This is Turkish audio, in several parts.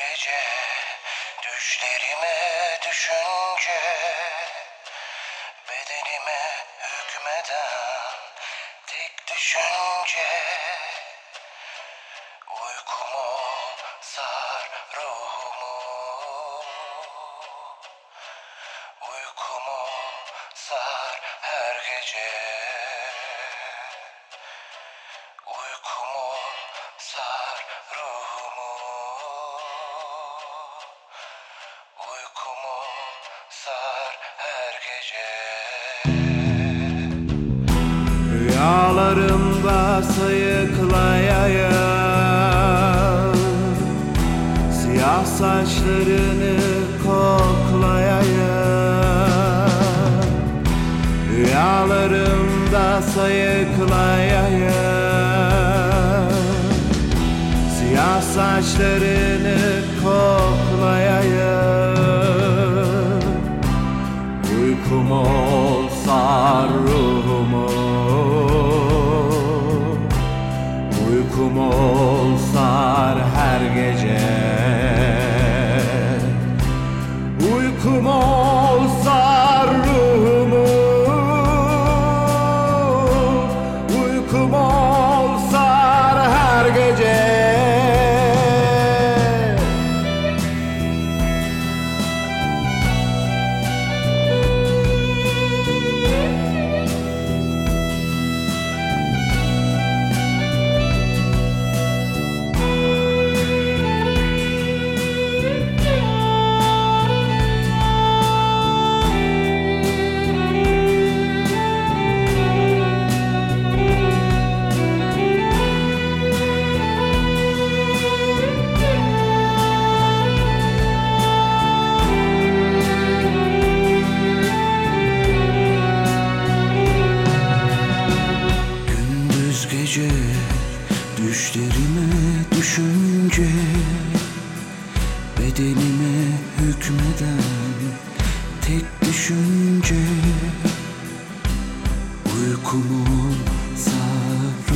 gece düşlerime düşünce bedenime hükmeden tek düşünce uykumu sar ruhumu. Uykumu sar her gece Rüyalarımda sayıklayayım. Siyah saçlarını koklayayım. Rüyalarımda sayıklayayım. Siyah saçlarını koklayayım Uykum olsa ruhumu Uykum olsar her gece düşlerime düşünce Bedenime hükmeden tek düşünce Uykumu sar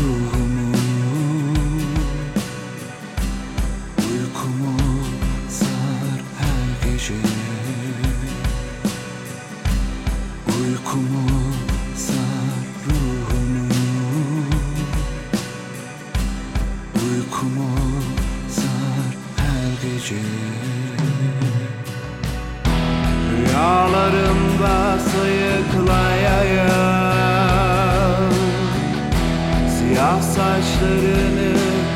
Rüyalarımda sayıklayayım. Siyah saçlarını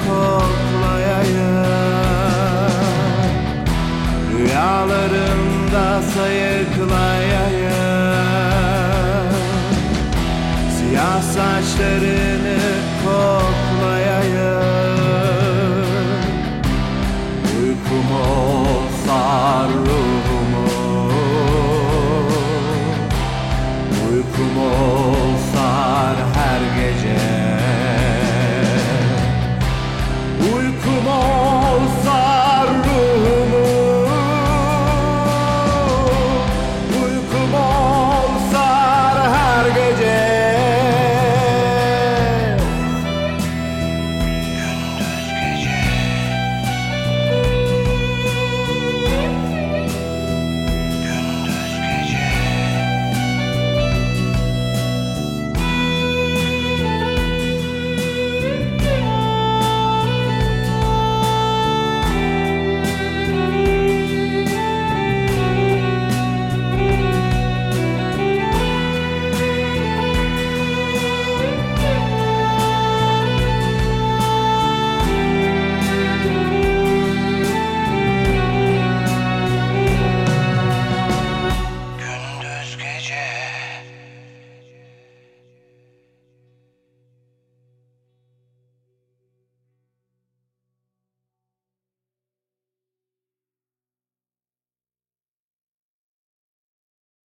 koklayayım. Rüyalarımda sayıklayayım. Siyah saçlarını